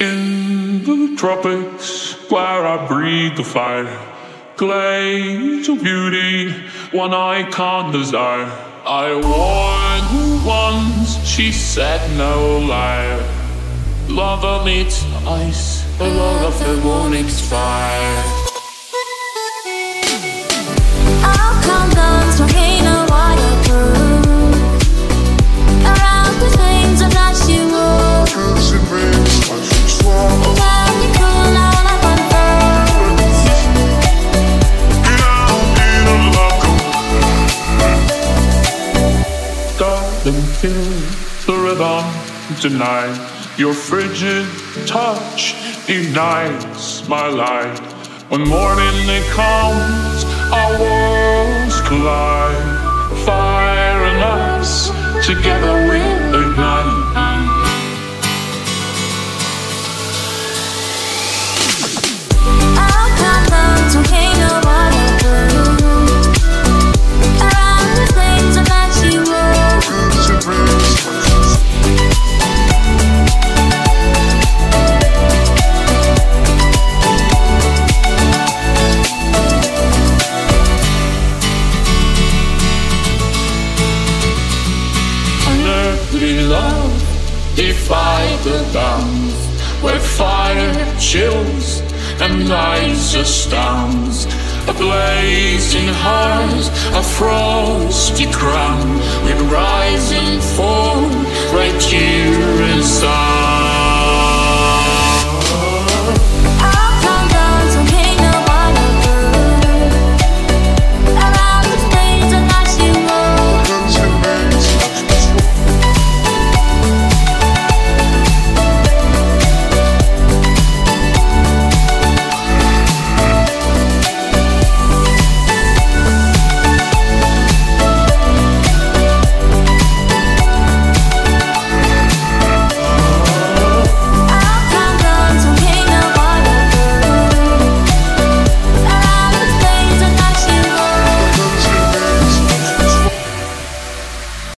In the tropics, where I breathe the fire, glaze of beauty, one I can't desire. I warned her once, she said no liar. Love meets ice, a love that won't expire. I'll go. Darling, feel the rhythm tonight. Your frigid touch ignites my light. When morning it comes, our worlds collide. Fire and us, together we'll Unearthly love, defy the bounds where fire chills and ice astounds. A blazing heart, a frosty crown with